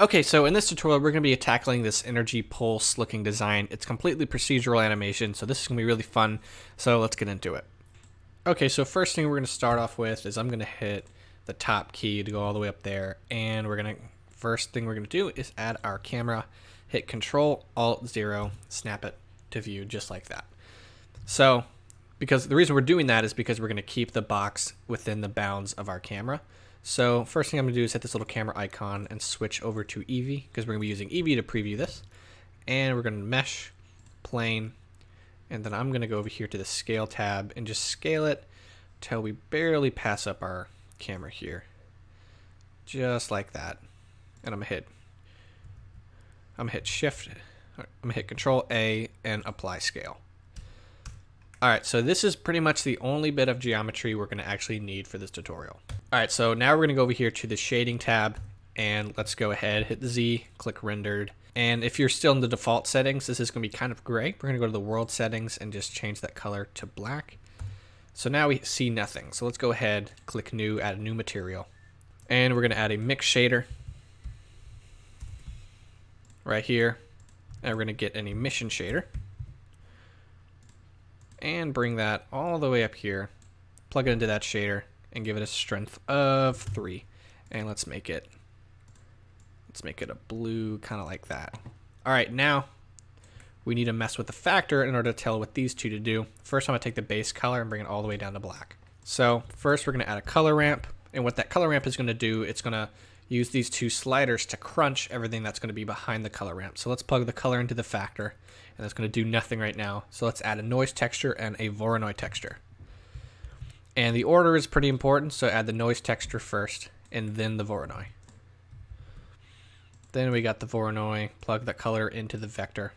Okay, so in this tutorial, we're going to be tackling this energy pulse looking design. It's completely procedural animation, so this is going to be really fun. So let's get into it. Okay, so first thing we're going to start off with is I'm going to hit the top key to go all the way up there. And we're going to, first thing we're going to do is add our camera, hit Control Alt 0, snap it to view just like that. So, because the reason we're doing that is because we're going to keep the box within the bounds of our camera. So first thing I'm going to do is hit this little camera icon and switch over to Eevee because we're going to be using Eevee to preview this. And we're going to mesh, plane, and then I'm going to go over here to the scale tab and just scale it till we barely pass up our camera here. Just like that. And I'm going to hit I'm going to hit shift, I'm going to hit control A and apply scale. Alright, so this is pretty much the only bit of geometry we're going to actually need for this tutorial. Alright, so now we're going to go over here to the shading tab, and let's go ahead, hit the Z, click rendered. And if you're still in the default settings, this is going to be kind of gray. We're going to go to the world settings and just change that color to black. So now we see nothing. So let's go ahead, click new, add a new material. And we're going to add a mix shader right here. And we're going to get an emission shader and bring that all the way up here. Plug it into that shader and give it a strength of three. And let's make it, let's make it a blue, kind of like that. All right, now we need to mess with the factor in order to tell what these two to do. First, I'm gonna take the base color and bring it all the way down to black. So first we're gonna add a color ramp. And what that color ramp is gonna do, it's gonna use these two sliders to crunch everything that's gonna be behind the color ramp. So let's plug the color into the factor and it's going to do nothing right now. So let's add a noise texture and a Voronoi texture. And the order is pretty important, so add the noise texture first and then the Voronoi. Then we got the Voronoi, plug that color into the vector.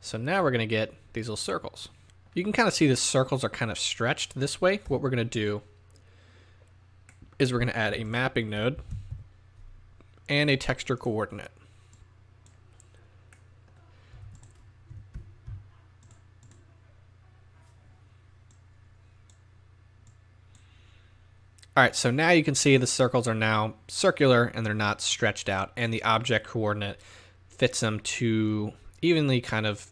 So now we're going to get these little circles. You can kind of see the circles are kind of stretched this way. What we're going to do is we're going to add a mapping node and a texture coordinate. All right, so now you can see the circles are now circular and they're not stretched out and the object coordinate fits them to evenly kind of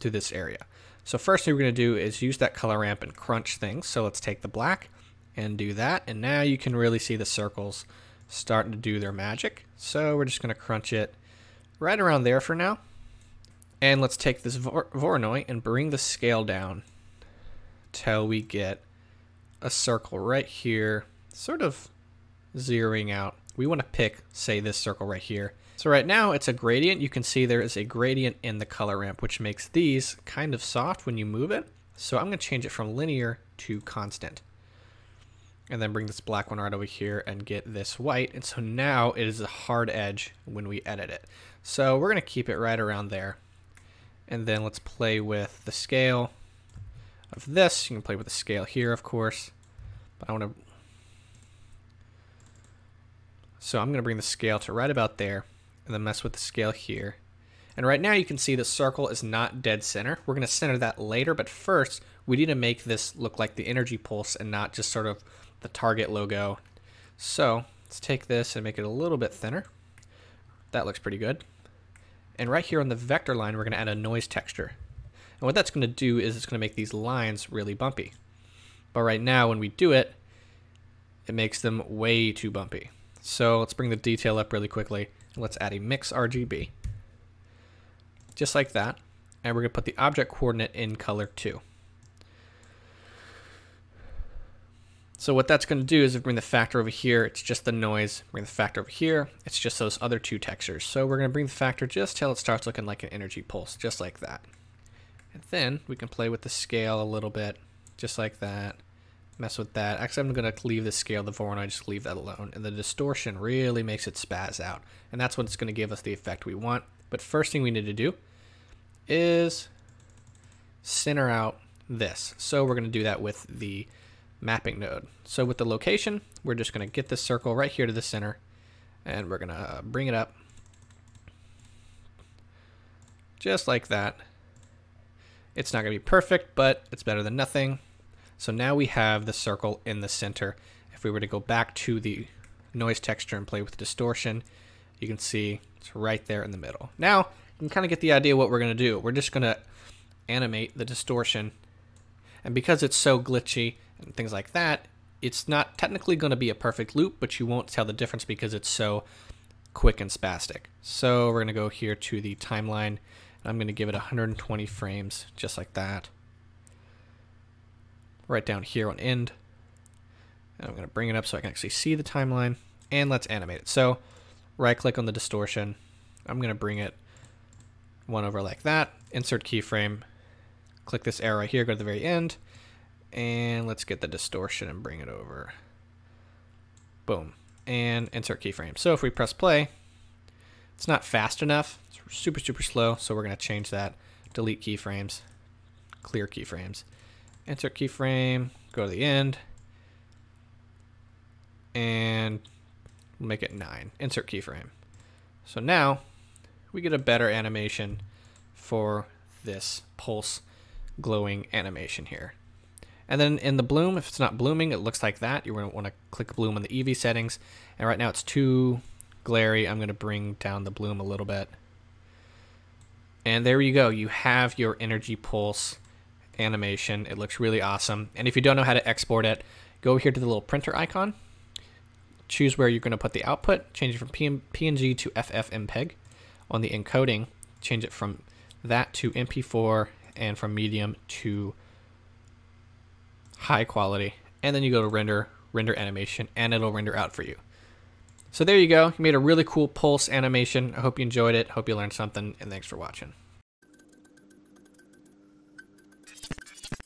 to this area. So first thing we're gonna do is use that color ramp and crunch things. So let's take the black and do that. And now you can really see the circles starting to do their magic. So we're just gonna crunch it right around there for now. And let's take this Vor Voronoi and bring the scale down till we get a circle right here sort of zeroing out. We want to pick, say, this circle right here. So right now it's a gradient. You can see there is a gradient in the color ramp, which makes these kind of soft when you move it. So I'm going to change it from linear to constant. And then bring this black one right over here and get this white. And so now it is a hard edge when we edit it. So we're going to keep it right around there. And then let's play with the scale of this. You can play with the scale here, of course. But I want to so I'm going to bring the scale to right about there and then mess with the scale here. And right now you can see the circle is not dead center. We're going to center that later, but first we need to make this look like the energy pulse and not just sort of the target logo. So let's take this and make it a little bit thinner. That looks pretty good. And right here on the vector line, we're going to add a noise texture. And what that's going to do is it's going to make these lines really bumpy. But right now when we do it, it makes them way too bumpy. So let's bring the detail up really quickly. Let's add a mix RGB. Just like that. And we're going to put the object coordinate in color 2. So what that's going to do is bring the factor over here, it's just the noise. Bring the factor over here, it's just those other two textures. So we're going to bring the factor just till it starts looking like an energy pulse, just like that. And then we can play with the scale a little bit, just like that mess with that. Actually, I'm going to leave the scale the Voronoi, just leave that alone. And the distortion really makes it spaz out. And that's what's going to give us the effect we want. But first thing we need to do is center out this. So we're going to do that with the mapping node. So with the location, we're just going to get this circle right here to the center. And we're going to uh, bring it up. Just like that. It's not going to be perfect, but it's better than nothing. So now we have the circle in the center. If we were to go back to the noise texture and play with distortion, you can see it's right there in the middle. Now, you can kind of get the idea what we're going to do. We're just going to animate the distortion. And because it's so glitchy and things like that, it's not technically going to be a perfect loop, but you won't tell the difference because it's so quick and spastic. So we're going to go here to the timeline, and I'm going to give it 120 frames, just like that. Right down here on end. And I'm going to bring it up so I can actually see the timeline. And let's animate it. So right click on the distortion. I'm going to bring it one over like that. Insert keyframe. Click this arrow right here, go to the very end. And let's get the distortion and bring it over. Boom. And insert keyframe. So if we press play, it's not fast enough. It's super, super slow. So we're going to change that. Delete keyframes. Clear keyframes. Insert keyframe. Go to the end. And make it 9. Insert keyframe. So now we get a better animation for this pulse glowing animation here. And then in the bloom, if it's not blooming, it looks like that. You're going to want to click bloom on the Eevee settings. And right now it's too glary. I'm going to bring down the bloom a little bit. And there you go. You have your energy pulse animation. It looks really awesome. And if you don't know how to export it, go here to the little printer icon. Choose where you're going to put the output. Change it from PNG to FFmpeg. On the encoding, change it from that to MP4 and from medium to high quality. And then you go to render, render animation, and it'll render out for you. So there you go. You made a really cool pulse animation. I hope you enjoyed it. Hope you learned something, and thanks for watching.